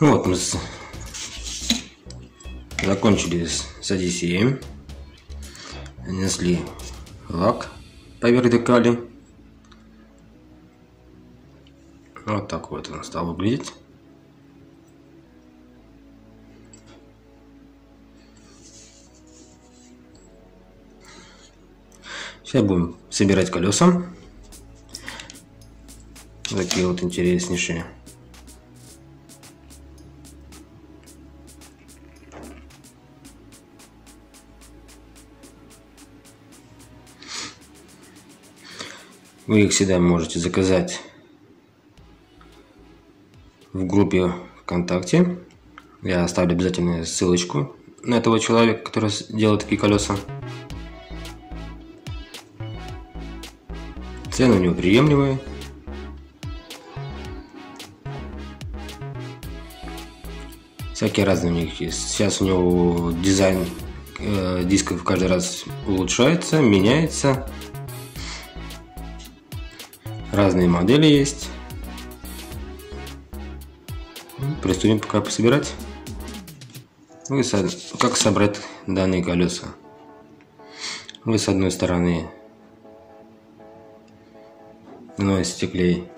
Ну вот мы с... закончили с, с Одиссеем. Нанесли лак поверх декали. Вот так вот он стал выглядеть. Сейчас будем собирать колеса. Такие вот интереснейшие. Вы их всегда можете заказать в группе ВКонтакте. Я оставлю обязательно ссылочку на этого человека, который делает такие колеса. Цены у него приемлемые. Всякие разные у них есть. Сейчас у него дизайн э, дисков каждый раз улучшается, меняется. Разные модели есть. Приступим пока пособирать. Вы как собрать данные колеса? Вы с одной стороны наносите клей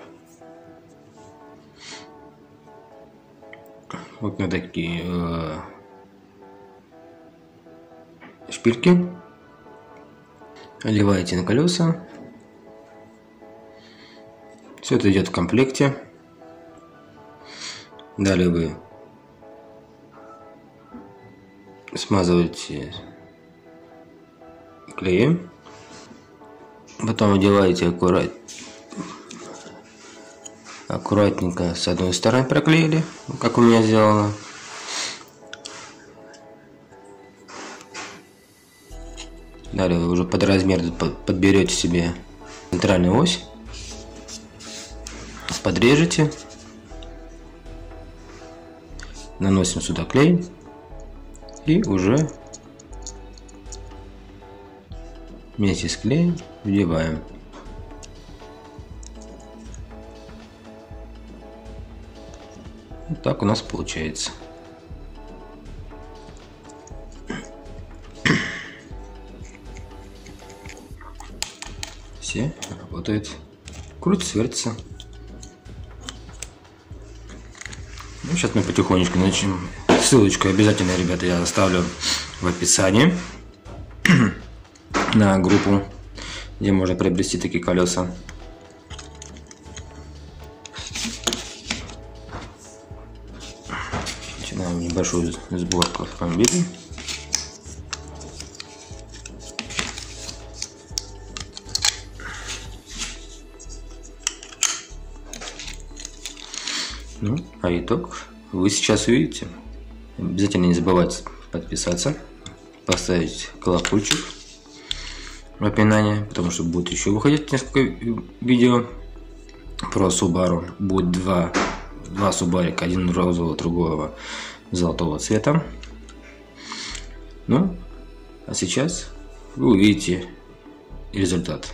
вот на такие э, шпильки одеваете на колеса все это идет в комплекте. Далее вы смазываете клеем потом одеваете аккуратно аккуратненько с одной стороны проклеили, как у меня сделано. Далее вы уже под размер подберете себе центральную ось, подрежете, наносим сюда клей и уже вместе с клеем вдеваем. Вот так у нас получается. Все работает. Крутится, вертится. Ну, сейчас мы потихонечку начнем. Ссылочку обязательно, ребята, я оставлю в описании на группу, где можно приобрести такие колеса. Начинаем небольшую сборку автомобиля. А итог вы сейчас увидите. Обязательно не забывайте подписаться, поставить колокольчик напоминание, потому что будет еще выходить несколько видео про Subaru. Будет два два субарика, один розового, другого золотого цвета. Ну, а сейчас вы увидите результат.